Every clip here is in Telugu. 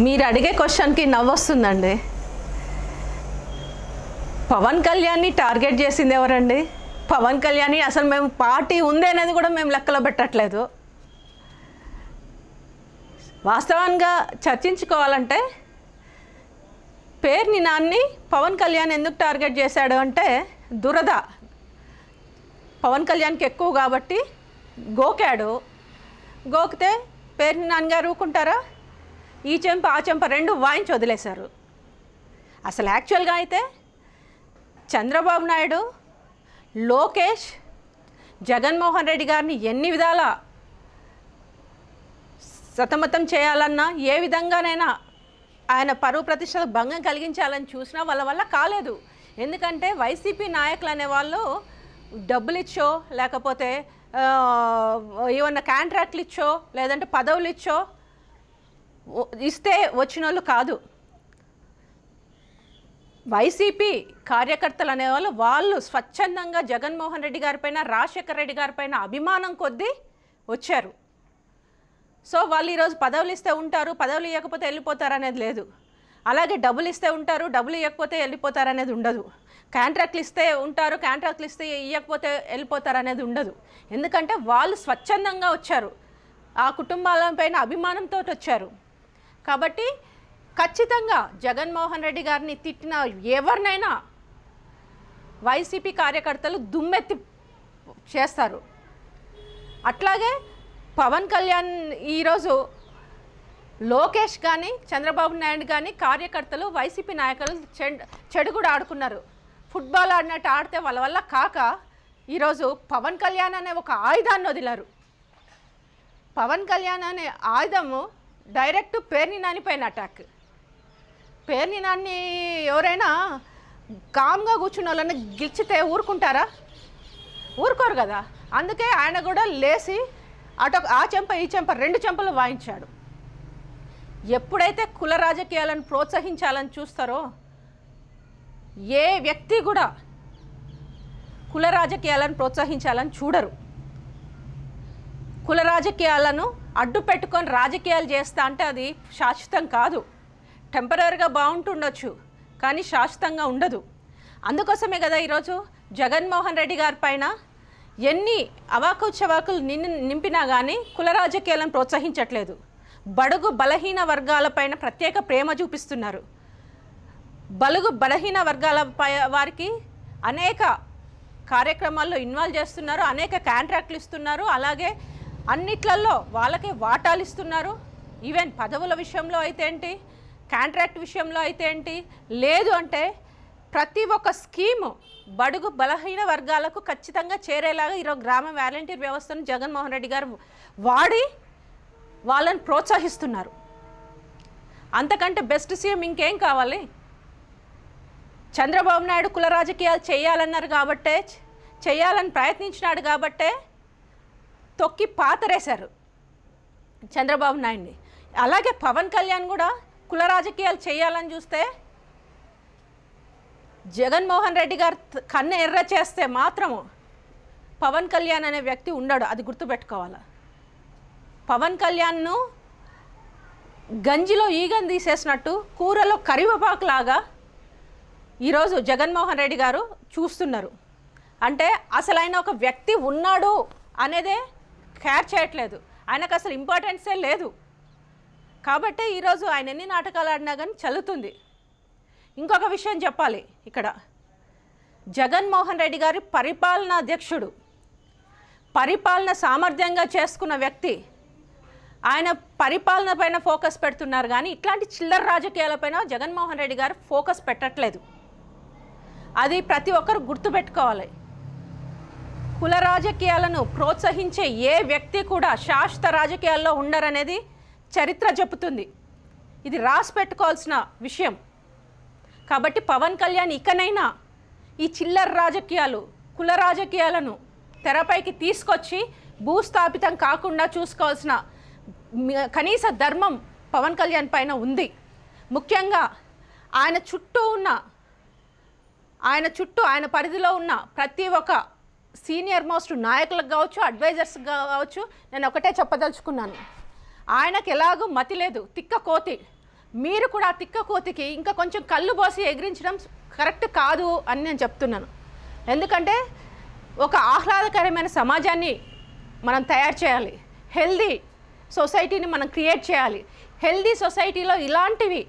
మీరు అడిగే క్వశ్చన్కి నవ్వొస్తుందండి పవన్ కళ్యాణ్ని టార్గెట్ చేసింది ఎవరండి? పవన్ కళ్యాణ్ అసలు మేము పార్టీ ఉంది అనేది కూడా మేము లెక్కలో పెట్టట్లేదు. వాస్తవంగా చర్చించుకోవాలంటే పేరుని నాన్ని పవన్ కళ్యాణ్ ఎందుకు టార్గెట్ చేశాడు అంటే దురద. పవన్ కళ్యాణ్కి ఎక్కువ కాబట్టి గోకాడు. గోకితే పేరుని నాన్నగారు ఊరుకుంటారా? ఈ చెంప ఆ చెంప రెండు వాయించి వదిలేశారు. అసలు యాక్చువల్గా అయితే చంద్రబాబు నాయుడు లోకేష్ జగన్మోహన్ రెడ్డి గారిని ఎన్ని విధాల సతమతం చేయాలన్నా ఏ విధంగానైనా ఆయన పరువు ప్రతిష్టలకు భంగం కలిగించాలని చూసినా వాళ్ళ వల్ల కాలేదు. ఎందుకంటే వైసీపీ నాయకులు అనేవాళ్ళు డబ్బులు ఇచ్చో లేకపోతే ఏమన్నా కాంట్రాక్ట్లు ఇచ్చో లేదంటే పదవులు ఇచ్చో ఇస్తే వచ్చిన వాళ్ళు కాదు. వైసీపీ కార్యకర్తలు అనేవాళ్ళు వాళ్ళు స్వచ్ఛందంగా జగన్మోహన్ రెడ్డి గారిపైన రాజశేఖర్ రెడ్డి గారిపైన అభిమానం కొద్దీ వచ్చారు. సో వాళ్ళు ఈరోజు పదవులు ఇస్తే ఉంటారు పదవులు ఇవ్వకపోతే వెళ్ళిపోతారు అనేది లేదు. అలాగే డబ్బులు ఇస్తే ఉంటారు డబ్బులు ఇవ్వకపోతే వెళ్ళిపోతారు అనేది ఉండదు. కాంట్రాక్ట్లు ఇస్తే ఉంటారు కాంట్రాక్ట్లు ఇస్తే ఇవ్వకపోతే వెళ్ళిపోతారు అనేది ఉండదు. ఎందుకంటే వాళ్ళు స్వచ్ఛందంగా వచ్చారు. ఆ కుటుంబాల పైన అభిమానంతో వచ్చారు. కాబట్టి ఖచ్చితంగా జగన్మోహన్ రెడ్డి గారిని తిట్టిన ఎవరినైనా వైసీపీ కార్యకర్తలు దుమ్మెత్తి చేస్తారు. అట్లాగే పవన్ కళ్యాణ్ ఈరోజు లోకేష్ కానీ చంద్రబాబు నాయుడు కానీ కార్యకర్తలు వైసీపీ నాయకులు చెడ్ చెడు కూడా ఆడుకున్నారు. ఫుట్బాల్ ఆడినట్టు ఆడితే వాళ్ళ వల్ల కాక ఈరోజు పవన్ కళ్యాణ్ అనే ఒక ఆయుధాన్ని వదిలారు. పవన్ కళ్యాణ్ అనే ఆయుధము డైరెక్ట్ పేర్ని నాని అటాక్ పేర్ని నాన్ని ఎవరైనా కామ్గా కూర్చున్న వాళ్ళని గిల్చితే ఊరుకుంటారా? ఊరుకోరు కదా. అందుకే ఆయన కూడా లేచి అటు ఆ చెంప ఈ చెంప రెండు చెంపలు వాయించాడు. ఎప్పుడైతే కుల రాజకీయాలను ప్రోత్సహించాలని చూస్తారో ఏ వ్యక్తి కూడా కుల రాజకీయాలను ప్రోత్సహించాలని చూడరు. కుల రాజకీయాలను అడ్డు పెట్టుకొని రాజకీయాలు చేస్తా అంటే అది శాశ్వతం కాదు. టెంపరీగా బాగుంటుండొచ్చు కానీ శాశ్వతంగా ఉండదు. అందుకోసమే కదా ఈరోజు జగన్మోహన్ రెడ్డి గారి పైన ఎన్ని అవాకు చవాకులు నిన్ను నింపినా కానీ కుల రాజకీయాలను ప్రోత్సహించట్లేదు. బడుగు బలహీన వర్గాలపైన ప్రత్యేక ప్రేమ చూపిస్తున్నారు. బలుగు బలహీన వర్గాల పై- వారికి అనేక కార్యక్రమాల్లో ఇన్వాల్వ్ చేస్తున్నారు అనేక కాంట్రాక్ట్లు ఇస్తున్నారు అలాగే అన్నిట్లలో వాళ్ళకే వాటాలు ఇస్తున్నారు ఈవెన్ పదవుల విషయంలో అయితే ఏంటి? కాంట్రాక్ట్ విషయంలో అయితే ఏంటి? లేదు అంటే ప్రతి ఒక్క స్కీము బడుగు బలహీన వర్గాలకు ఖచ్చితంగా చేరేలాగా ఈరోజు గ్రామ వాలంటీర్ వ్యవస్థను జగన్మోహన్ రెడ్డి గారు వాడి వాళ్ళని ప్రోత్సహిస్తున్నారు. అంతకంటే బెస్ట్ సీఎం ఇంకేం కావాలి? చంద్రబాబు నాయుడు కుల రాజకీయాలు చేయాలన్నారు కాబట్టే చేయాలని ప్రయత్నించినాడు కాబట్టే తొక్కి పాతరేశారు. చంద్రబాబు నాయుడిని. అలాగే పవన్ కళ్యాణ్ కూడా కుల రాజకీయాలు చేయాలని చూస్తే జగన్మోహన్ రెడ్డి గారు కన్ను ఎర్ర చేస్తే మాత్రము పవన్ కళ్యాణ్ అనే వ్యక్తి ఉండడు అది గుర్తుపెట్టుకోవాలి. పవన్ కళ్యాణ్ను గంజిలో ఈగను తీసేసినట్టు కూరలో కరివేపాకులాగా ఈరోజు జగన్మోహన్ రెడ్డి గారు చూస్తున్నారు. అంటే అసలు ఆయన ఒక వ్యక్తి ఉన్నాడు అనేదే కేర్ చేయట్లేదు. ఆయనకు అసలు ఇంపార్టెన్సే లేదు. కాబట్టి ఈరోజు ఆయన ఎన్ని నాటకాలు ఆడినా కానీ చల్లుతుంది. ఇంకొక విషయం చెప్పాలి ఇక్కడ. జగన్మోహన్ రెడ్డి గారి పరిపాలనా అధ్యక్షుడు పరిపాలన సామర్థ్యంగా చేసుకున్న వ్యక్తి ఆయన పరిపాలన పైన ఫోకస్ పెడుతున్నారు కానీ ఇట్లాంటి చిల్లర రాజకీయాలపైన జగన్మోహన్ రెడ్డి గారు ఫోకస్ పెట్టట్లేదు. అది ప్రతి ఒక్కరు గుర్తుపెట్టుకోవాలి. కుల రాజకీయాలను ప్రోత్సహించే ఏ వ్యక్తి కూడా శాశ్వత రాజకీయాల్లో ఉండరనేది చరిత్ర చెబుతుంది. ఇది రాసి పెట్టుకోవాల్సిన విషయం. కాబట్టి పవన్ కళ్యాణ్ ఇకనైనా ఈ చిల్లర రాజకీయాలు కుల రాజకీయాలను తెరపైకి తీసుకొచ్చి భూస్థాపితం కాకుండా చూసుకోవాల్సిన కనీస ధర్మం పవన్ కళ్యాణ్ పైన ఉంది. ముఖ్యంగా ఆయన చుట్టూ ఉన్న ఆయన చుట్టూ ఆయన పరిధిలో ఉన్న ప్రతి ఒక్క సీనియర్ మోస్ట్ నాయకులకు కావచ్చు అడ్వైజర్స్ కావచ్చు నేను ఒకటే చెప్పదలుచుకున్నాను. ఆయనకు ఎలాగూ మతి లేదు తిక్క కోతి. మీరు కూడా ఆ తిక్క కోతికి ఇంకా కొంచెం కళ్ళు పోసి ఎగిరించడం కరెక్ట్ కాదు అని నేను చెప్తున్నాను. ఎందుకంటే ఒక ఆహ్లాదకరమైన సమాజాన్ని మనం తయారు చేయాలి. హెల్దీ సొసైటీని మనం క్రియేట్ చేయాలి. హెల్దీ సొసైటీలో ఇలాంటివి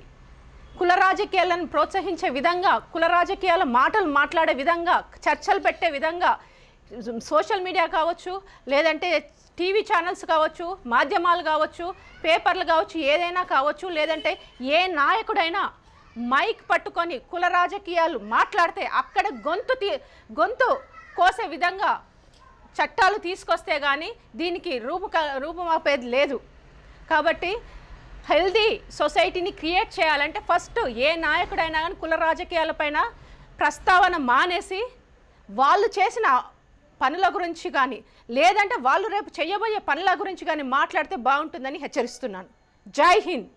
కుల రాజకీయాలను ప్రోత్సహించే విధంగా కుల రాజకీయాల మాటలు మాట్లాడే విధంగా చర్చలు పెట్టే విధంగా సోషల్ మీడియా కావచ్చు లేదంటే టీవీ ఛానల్స్ కావచ్చు మాధ్యమాలు కావచ్చు పేపర్లు కావచ్చు ఏదైనా కావచ్చు లేదంటే ఏ నాయకుడైనా మైక్ పట్టుకొని కుల రాజకీయాలు మాట్లాడితే అక్కడ గొంతు తీ గొంతు కోసే విధంగా చట్టాలు తీసుకొస్తే కానీ దీనికి రూపక రూపమాపేది లేదు. కాబట్టి హెల్దీ సొసైటీని క్రియేట్ చేయాలంటే ఫస్ట్ ఏ నాయకుడైనా కానీ కుల రాజకీయాలపైన ప్రస్తావన మానేసి వాళ్ళు చేసిన పనుల గురించి కానీ లేదంటే వాళ్ళు రేపు చేయబోయే పనుల గురించి కానీ మాట్లాడితే బాగుంటుందని హెచ్చరిస్తున్నాను. జై హింద్!